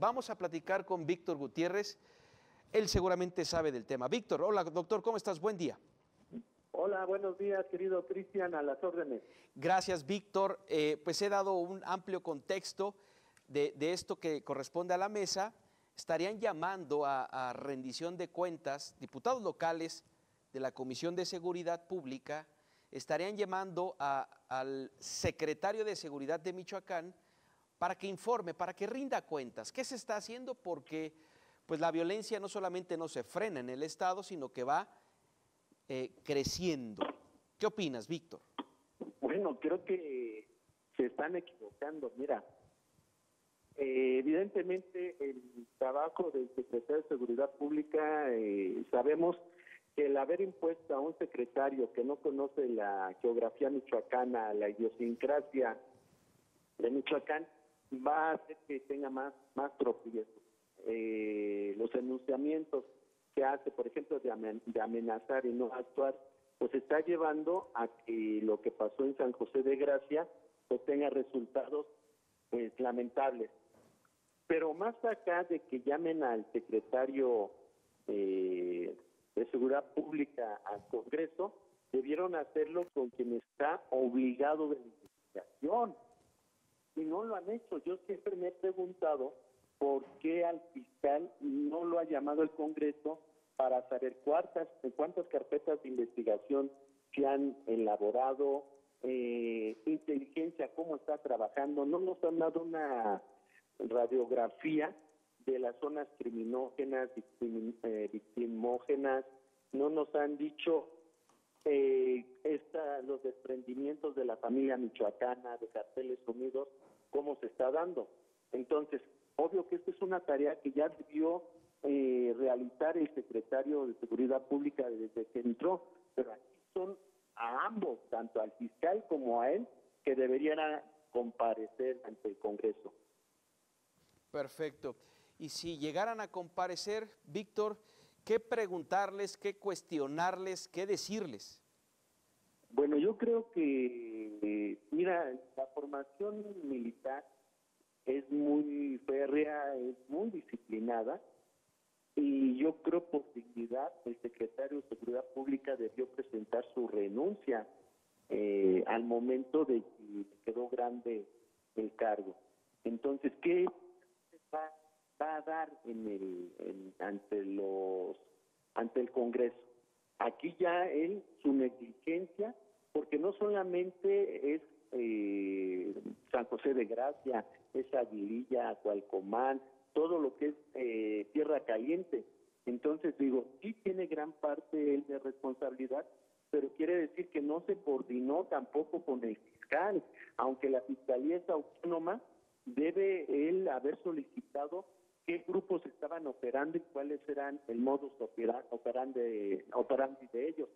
Vamos a platicar con Víctor Gutiérrez. Él seguramente sabe del tema. Víctor, hola doctor, ¿cómo estás? Buen día. Hola, buenos días, querido Cristian, a las órdenes. Gracias, Víctor. Eh, pues he dado un amplio contexto de, esto que corresponde a la mesa. Estarían llamando a, rendición de cuentas diputados locales de la Comisión de Seguridad Pública, estarían llamando al secretario de Seguridad de Michoacán para que informe, para que rinda cuentas. ¿Qué se está haciendo? Porque pues la violencia no solamente no se frena en el Estado, sino que va eh, creciendo. ¿Qué opinas, Víctor? Bueno, creo que se están equivocando. Mira, eh, evidentemente el trabajo del secretario de Seguridad Pública, eh, sabemos que el haber impuesto a un secretario que no conoce la geografía michoacana, la idiosincrasia de Michoacán, va a hacer que tenga más, más tropiezos. los enunciamientos que hace, por ejemplo, de, amenazar y no actuar, pues está llevando a que lo que pasó en San José de Gracia pues tenga resultados pues lamentables. Pero más acá de que llamen al secretario eh, de Seguridad Pública al Congreso, debieron hacerlo con quien está obligado de investigación. Y no lo han hecho. Yo siempre me he preguntado por qué al fiscal no lo ha llamado el Congreso para saber cuántas, cuántas carpetas de investigación se han elaborado, eh, inteligencia, cómo está trabajando. No nos han dado una radiografía de las zonas criminógenas, eh, victimógenas, no nos han dicho eh, esta, los desprendimientos de la familia michoacana, de carteles unidos, cómo se está dando. Entonces, Obvio que esta es una tarea que ya debió eh, realizar el secretario de Seguridad Pública desde que entró, pero aquí son a ambos, tanto al fiscal como a él, que deberían comparecer ante el Congreso. Perfecto. Y si llegaran a comparecer, Víctor, ¿qué preguntarles, qué cuestionarles, qué decirles? Bueno, yo creo que, eh, mira, la formación militar es muy férrea, es muy disciplinada y yo creo por dignidad el secretario de Seguridad Pública debió presentar su renuncia eh, al momento de que quedó grande el cargo. Entonces, ¿qué va, a dar en el, ante los ante el Congreso? Aquí ya él su negligencia, porque no solamente es eh, San José de Gracia, es Aguililla, Cualcomán, todo lo que es eh, tierra caliente. Entonces digo, sí tiene gran parte él de responsabilidad, pero quiere decir que no se coordinó tampoco con el fiscal, aunque la fiscalía es autónoma, debe él haber solicitado qué grupos estaban operando y cuáles eran el modus operandi, operandi de ellos.